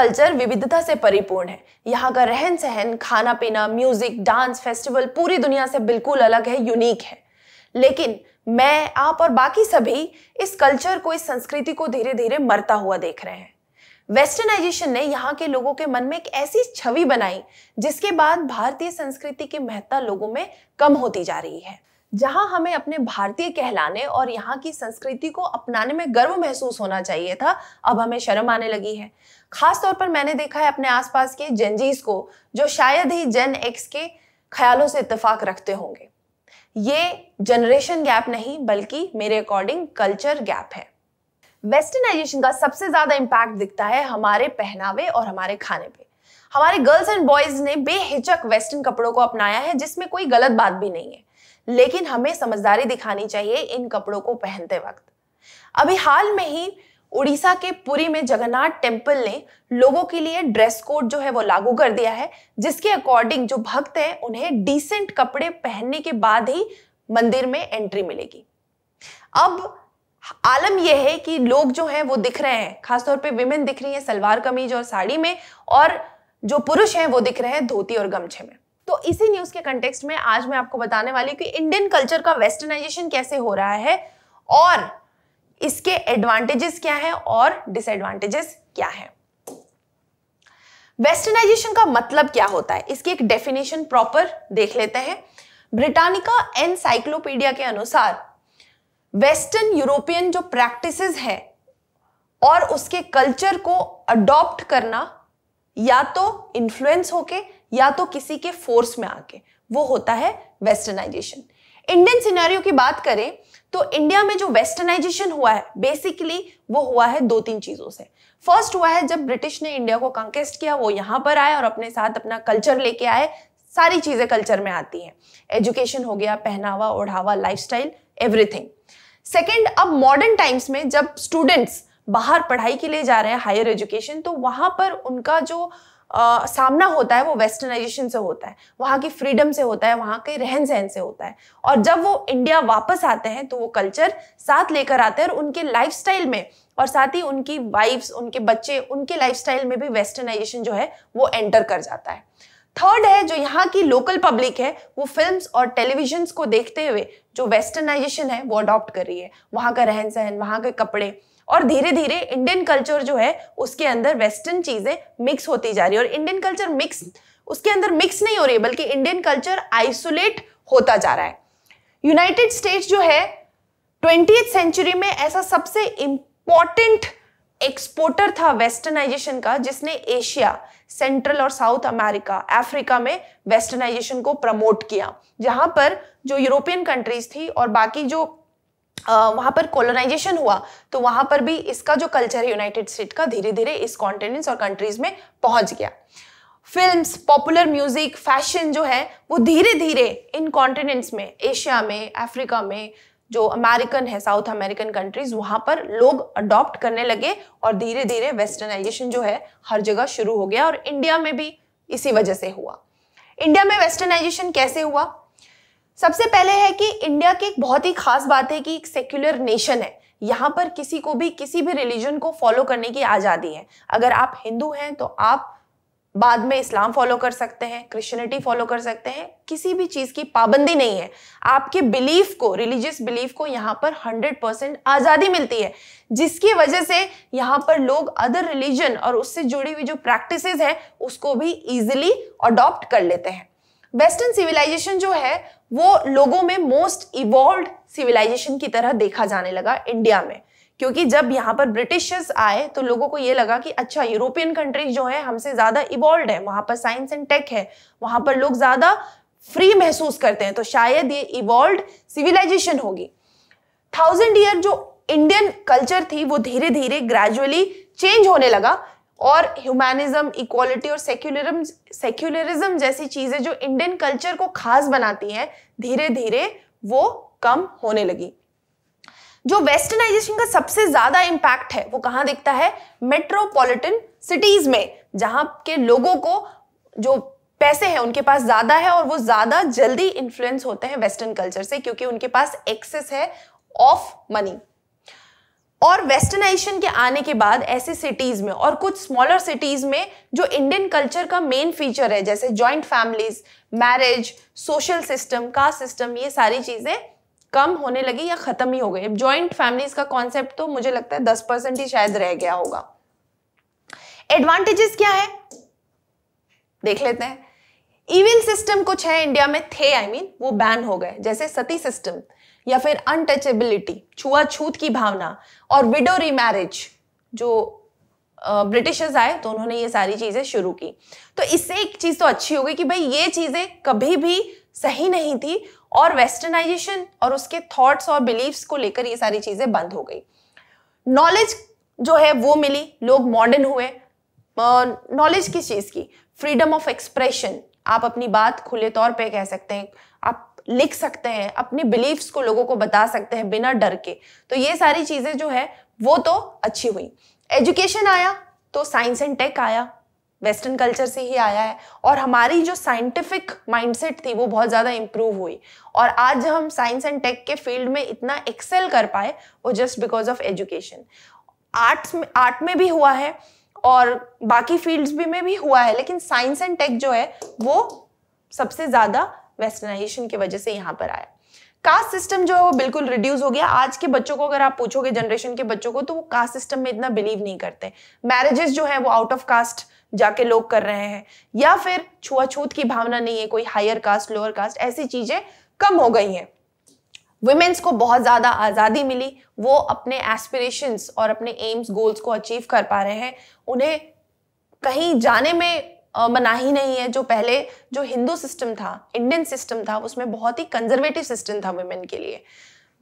Culture विविधता से परिपूर्ण है। यहाँ का रहन सहन, खाना पीना म्यूज़िक डांस फेस्टिवल पूरी दुनिया से बिल्कुल अलग है यूनिक है। लेकिन मैं, आप और बाकी सभी इस कल्चर को, इस संस्कृति को धीरे धीरे मरता हुआ देख रहे हैं। वेस्टर्नाइजेशन ने यहाँ के लोगों के मन में एक ऐसी छवि बनाई, जिसके बाद भारतीय संस्कृति की महत्ता लोगों में कम होती जा रही है। जहाँ हमें अपने भारतीय कहलाने और यहाँ की संस्कृति को अपनाने में गर्व महसूस होना चाहिए था, अब हमें शर्म आने लगी है। खास तौर पर मैंने देखा है अपने आसपास के जेनजीज को, जो शायद ही जेन एक्स के ख्यालों से इतफाक रखते होंगे। ये जनरेशन गैप नहीं, बल्कि मेरे अकॉर्डिंग कल्चर गैप है। वेस्टर्नाइजेशन का सबसे ज़्यादा इम्पैक्ट दिखता है हमारे पहनावे और हमारे खाने पे। हमारे गर्ल्स एंड बॉयज़ ने बेहिचक वेस्टर्न कपड़ों को अपनाया है, जिसमें कोई गलत बात भी नहीं है। लेकिन हमें समझदारी दिखानी चाहिए इन कपड़ों को पहनते वक्त। अभी हाल में ही उड़ीसा के पुरी में जगन्नाथ टेंपल ने लोगों के लिए ड्रेस कोड जो है वो लागू कर दिया है, जिसके अकॉर्डिंग जो भक्त हैं, उन्हें डिसेंट कपड़े पहनने के बाद ही मंदिर में एंट्री मिलेगी। अब आलम यह है कि लोग जो हैं, वो दिख रहे हैं। खासतौर पे विमेन दिख रही हैं, सलवार कमीज और साड़ी में, और जो पुरुष हैं, वो दिख रहे हैं धोती और गमछे में। तो इसी न्यूज़ के कंटेक्स्ट में आज मैं आपको बताने वाली कि इंडियन कल्चर का वेस्टर्नाइजेशन कैसे हो रहा है और इसके एडवांटेजेस क्या है और डिसएडवांटेजेस क्या है। वेस्टर्नाइजेशन का मतलब क्या होता है? इसकी एक डेफिनेशन प्रॉपर देख लेते हैं। ब्रिटानिका एनसाइक्लोपीडिया के अनुसार वेस्टर्न यूरोपियन जो प्रैक्टिसेस है और उसके कल्चर को अडॉप्ट करना या तो इन्फ्लुएंस होके या तो किसी के फोर्स में आके, वो होता है वेस्टर्नाइजेशन इंडियन सिनेरियो की बात करें तो इंडिया में जो वेस्टर्नाइजेशन हुआ है बेसिकली वो हुआ है दो तीन चीज़ों से. फ़र्स्ट हुआ है जब ब्रिटिश ने इंडिया को कंकेस्ट किया, वो यहाँ पर आए और अपने साथ अपना कल्चर लेके आए, सारी चीज़ें कल्चर में आती हैं. एजुकेशन हो गया, पहनावा, ओढ़ावा लाइफस्टाइल एवरीथिंग सेकेंड अब मॉडर्न टाइम्स में जब स्टूडेंट्स बाहर पढ़ाई के लिए जा रहे हैं हायर एजुकेशन तो वहाँ पर उनका जो आ, सामना होता है वो वेस्टर्नाइजेशन से होता है वहाँ की फ्रीडम से होता है वहाँ के रहन सहन से होता है। और जब वो इंडिया वापस आते हैं तो वो कल्चर साथ लेकर आते हैं और उनके लाइफस्टाइल में और साथ ही उनकी वाइफ्स उनके बच्चे उनके लाइफस्टाइल में भी वेस्टर्नाइजेशन जो है वो एंटर कर जाता है। थर्ड है जो यहाँ की लोकल पब्लिक है वो फिल्म्स और टेलीविज़न को देखते हुए जो वेस्टर्नाइजेशन है वो अडॉप्ट कर रही है। वहाँ का रहन सहन वहाँ के कपड़े और धीरे धीरे इंडियन कल्चर जो है, उसके अंदर वेस्टर्न चीज़ें मिक्स होती जा रही है। और इंडियन कल्चर मिक्स उसके अंदर मिक्स नहीं हो रही है बल्कि इंडियन कल्चर आइसोलेट होता जा रहा है। यूनाइटेड स्टेट्स जो है ट्वेंटी सेंचुरी में ऐसा सबसे इंपॉर्टेंट एक्सपोर्टर था वेस्टर्नाइजेशन का, जिसने एशिया सेंट्रल और साउथ अमेरिका अफ्रीका में वेस्टर्नाइजेशन को प्रमोट किया। जहाँ पर जो यूरोपियन कंट्रीज़ थी और बाकी जो वहाँ पर कॉलोनाइजेशन हुआ तो वहाँ पर भी इसका जो कल्चर है यूनाइटेड स्टेट का धीरे धीरे इस कॉन्टिनेंट्स और कंट्रीज़ में पहुँच गया। फिल्म्स पॉपुलर म्यूज़िक फ़ैशन जो है, वो धीरे धीरे इन कॉन्टिनेंट्स में एशिया में अफ्रीका में, जो अमेरिकन है साउथ अमेरिकन कंट्रीज़ वहाँ पर लोग अडॉप्ट करने लगे और धीरे धीरे वेस्टर्नाइजेशन जो है, हर जगह शुरू हो गया और इंडिया में भी इसी वजह से हुआ। इंडिया में वेस्टर्नाइजेशन कैसे हुआ? सबसे पहले है कि इंडिया की एक बहुत ही खास बात है कि एक सेक्युलर नेशन है। यहाँ पर किसी को भी, किसी भी रिलीजन को फॉलो करने की आज़ादी है। अगर आप हिंदू हैं तो आप बाद में इस्लाम फॉलो कर सकते हैं क्रिश्चियनिटी फॉलो कर सकते हैं। किसी भी चीज़ की पाबंदी नहीं है। आपके बिलीफ को रिलीजियस बिलीफ को यहाँ पर हंड्रेड परसेंट आज़ादी मिलती है। जिसकी वजह से यहाँ पर लोग अदर रिलीजन और उससे जुड़ी हुई जो प्रैक्टिस है, उसको भी इजिली अडॉप्ट कर लेते हैं। वेस्टर्न सिविलाइजेशन जो है, वो लोगों में मोस्ट इवॉल्व सिविलाइजेशन की तरह देखा जाने लगा इंडिया में। क्योंकि जब यहाँ पर ब्रिटिशर्स आए तो लोगों को ये लगा कि अच्छा यूरोपियन कंट्रीज़ जो है, हमसे ज़्यादा इवॉल्व है, वहाँ पर साइंस एंड टेक है, वहाँ पर लोग ज़्यादा फ्री महसूस करते हैं तो शायद ये इवॉल्व सिविलाइजेशन होगी। थाउज़ेंड ईयर जो इंडियन कल्चर थी, वो धीरे धीरे ग्रेजुअली चेंज होने लगा। और ह्यूमैनिज्म इक्वालिटी और सेक्युलरिज्म सेक्युलरिज्म जैसी चीज़ें जो इंडियन कल्चर को खास बनाती हैं, धीरे धीरे वो कम होने लगी। जो वेस्टर्नाइजेशन का सबसे ज़्यादा इंपैक्ट है, वो कहाँ दिखता है? मेट्रोपॉलिटन सिटीज़ में, जहाँ के लोगों को जो पैसे हैं, उनके पास ज़्यादा है और वो ज़्यादा जल्दी इन्फ्लुएंस होते हैं वेस्टर्न कल्चर से, क्योंकि उनके पास एक्सेस है ऑफ़ मनी और वेस्टर्नाइजेशन के आने के बाद ऐसे सिटीज़ में और कुछ स्मॉलर सिटीज़ में जो इंडियन कल्चर का मेन फीचर है जैसे joint families marriage social system caste system ये सारी चीज़ें कम होने लगी या खत्म ही हो गई। जॉइंट फैमिलीज़ का कॉन्सेप्ट तो मुझे लगता है दस परसेंट ही शायद रह गया होगा। एडवांटेजेस क्या है? देख लेते हैं। इविल सिस्टम कुछ है इंडिया में थे आई I मीन mean, वो बैन हो गए। जैसे सती सिस्टम या फिर अनटचेबिलिटी छुआछूत की भावना और विडो रीमैरिज जो ब्रिटिशर्स आए तो उन्होंने ये सारी चीज़ें शुरू की। तो इससे एक चीज़ तो अच्छी हो गई कि भाई ये चीज़ें कभी भी सही नहीं थी और वेस्टर्नाइजेशन और उसके थॉट्स और बिलीव्स को लेकर ये सारी चीज़ें बंद हो गई। नॉलेज जो है, वो मिली, लोग मॉडर्न हुए। नॉलेज किस चीज़ की? फ्रीडम ऑफ़ एक्सप्रेशन आप अपनी बात खुले तौर पे कह सकते हैं। आप लिख सकते हैं, अपनी बिलीफ्स को लोगों को बता सकते हैं बिना डर के। तो ये सारी चीज़ें जो है, वो तो अच्छी हुई। एजुकेशन आया तो साइंस एंड टेक आया। वेस्टर्न कल्चर से ही आया है। और हमारी जो साइंटिफिक माइंडसेट थी, वो बहुत ज़्यादा इंप्रूव हुई। और आज हम साइंस एंड टेक के फ़ील्ड में इतना एक्सेल कर पाए, वो just because of education arts में आर्ट में भी हुआ है और बाकी फील्ड्स भी में भी हुआ है, लेकिन साइंस एंड टेक जो है, वो सबसे ज़्यादा वेस्टर्नाइजेशन की वजह से यहाँ पर आया। कास्ट सिस्टम जो है वो बिल्कुल रिड्यूस हो गया। आज के बच्चों को अगर आप पूछोगे जनरेशन के बच्चों को तो वो कास्ट सिस्टम में इतना बिलीव नहीं करते। मैरिजेस जो है वो आउट ऑफ़ कास्ट जाके लोग कर रहे हैं। या फिर छुआछूत की भावना नहीं है, कोई हायर कास्ट लोअर कास्ट ऐसी चीज़ें कम हो गई हैं। वुमेन्स को बहुत ज़्यादा आज़ादी मिली। वो अपने एस्पिरेशंस और अपने एम्स गोल्स को अचीव कर पा रहे हैं। उन्हें कहीं जाने में मनाही नहीं है, जो पहले जो हिंदू सिस्टम था इंडियन सिस्टम था, उसमें बहुत ही कंजर्वेटिव सिस्टम था वुमेन के लिए।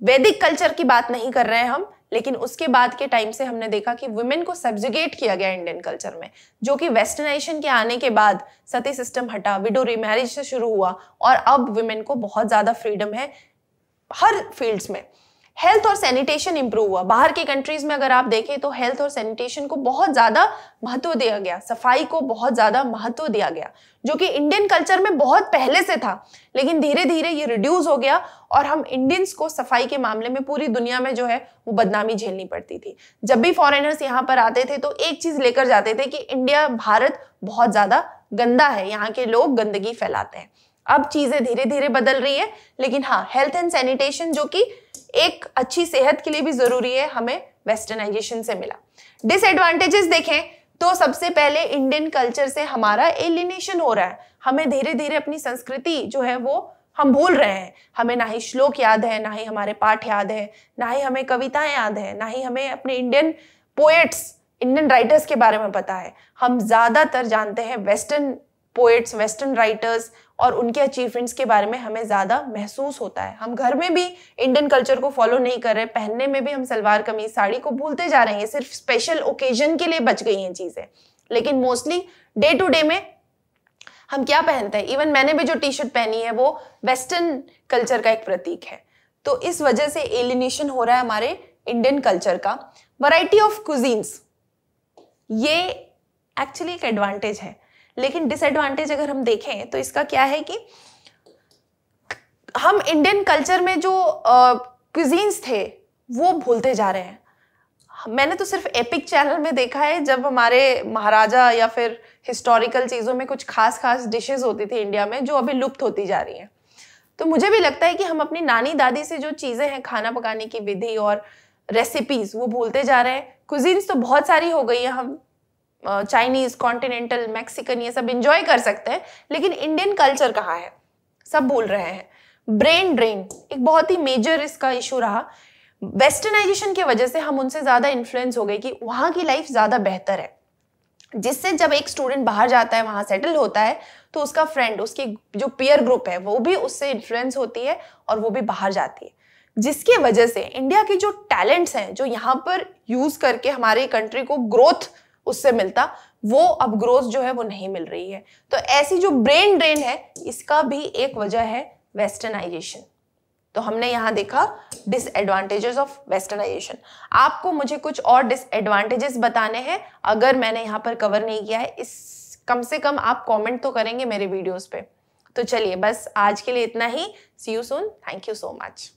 वैदिक कल्चर की बात नहीं कर रहे हैं हम, लेकिन उसके बाद के टाइम से हमने देखा कि वुमेन को सब्जिगेट किया गया इंडियन कल्चर में, जो कि वेस्टर्नाइजेशन के आने के बाद सती सिस्टम हटा विडो रीमैरिज से शुरू हुआ, और अब वुमेन को बहुत ज़्यादा फ्रीडम है, हर फील्ड्स में। हेल्थ और सैनिटेशन इंप्रूव हुआ। बाहर के कंट्रीज़ में अगर आप देखें तो हेल्थ और सैनिटेशन को बहुत ज़्यादा महत्व दिया गया। सफ़ाई को बहुत ज़्यादा महत्व दिया गया, जो कि इंडियन कल्चर में बहुत पहले से था, लेकिन धीरे धीरे ये रिड्यूस हो गया और हम इंडियंस को सफ़ाई के मामले में पूरी दुनिया में जो है वो बदनामी झेलनी पड़ती थी। जब भी फॉरेनर्स यहाँ पर आते थे तो एक चीज़ लेकर जाते थे कि इंडिया भारत बहुत ज़्यादा गंदा है, यहाँ के लोग गंदगी फैलाते हैं। अब चीज़ें धीरे धीरे बदल रही है, लेकिन हाँ हेल्थ एंड सैनिटेशन जो कि एक अच्छी सेहत के लिए भी ज़रूरी है, हमें वेस्टर्नाइजेशन से मिला। डिसएडवांटेजेस देखें तो सबसे पहले इंडियन कल्चर से हमारा एलिनेशन हो रहा है। हमें धीरे धीरे अपनी संस्कृति जो है वो हम भूल रहे हैं। हमें ना ही श्लोक याद है, ना ही हमारे पाठ याद है, ना ही हमें कविताएँ याद है, ना ही हमें अपने इंडियन पोएट्स इंडियन राइटर्स के बारे में पता है। हम ज़्यादातर जानते हैं वेस्टर्न पोएट्स वेस्टर्न राइटर्स और उनके अचीवमेंट्स के बारे में हमें ज़्यादा महसूस होता है। हम घर में भी इंडियन कल्चर को फॉलो नहीं कर रहे, पहनने में भी हम सलवार कमीज, साड़ी को भूलते जा रहे हैं, सिर्फ़ स्पेशल ओकेजन के लिए बच गई हैं चीज़ें। लेकिन मोस्टली डे टू डे में हम क्या पहनते हैं? इवन मैंने भी जो टी शर्ट पहनी है, वो वेस्टर्न कल्चर का एक प्रतीक है। तो इस वजह से एलिनेशन हो रहा है हमारे इंडियन कल्चर का। वराइटी ऑफ़ कुजीन्स ये एक्चुअली एक एडवांटेज है। लेकिन डिसएडवांटेज अगर हम देखें तो इसका क्या है कि हम इंडियन कल्चर में जो क्विजीन्स थे, वो भूलते जा रहे हैं। मैंने तो सिर्फ़ एपिक चैनल में देखा है, जब हमारे महाराजा या फिर हिस्टोरिकल चीज़ों में कुछ खास खास डिशेस होती थी इंडिया में, जो अभी लुप्त होती जा रही हैं। तो मुझे भी लगता है कि हम अपनी नानी दादी से जो चीज़ें हैं, खाना पकाने की विधि और रेसिपीज़ वो भूलते जा रहे हैं। कुजीन्स तो बहुत सारी हो गई हैं, हम चाइनीज़ कॉन्टिनेंटल मैक्सिकन ये सब इंजॉय कर सकते हैं, लेकिन इंडियन कल्चर कहाँ है? सब भूल रहे हैं। ब्रेन ड्रेन एक बहुत ही मेजर इसका इशू रहा। वेस्टर्नाइजेशन की वजह से हम उनसे ज़्यादा इन्फ्लुएंस हो गए कि वहाँ की लाइफ ज़्यादा बेहतर है। जिससे जब एक स्टूडेंट बाहर जाता है, वहाँ सेटल होता है तो उसका फ्रेंड उसकी जो पियर ग्रुप है, वो भी उससे इन्फ्लुएंस होती है और वो भी बाहर जाती है। जिसकी वजह से इंडिया के जो टैलेंट्स हैं, जो यहाँ पर यूज़ करके हमारे कंट्री को ग्रोथ उससे मिलता, वो अब ग्रोथ जो है वो नहीं मिल रही है। तो ऐसी जो ब्रेन ड्रेन है, इसका भी एक वजह है वेस्टर्नाइजेशन तो हमने यहाँ देखा डिसएडवांटेजेस ऑफ़ वेस्टर्नाइजेशन आपको मुझे कुछ और डिसएडवांटेजेस बताने हैं, अगर मैंने यहाँ पर कवर नहीं किया है, इस कम से कम आप कमेंट तो करेंगे मेरे वीडियोस पे। तो चलिए, बस आज के लिए इतना ही। See you soon thank you so much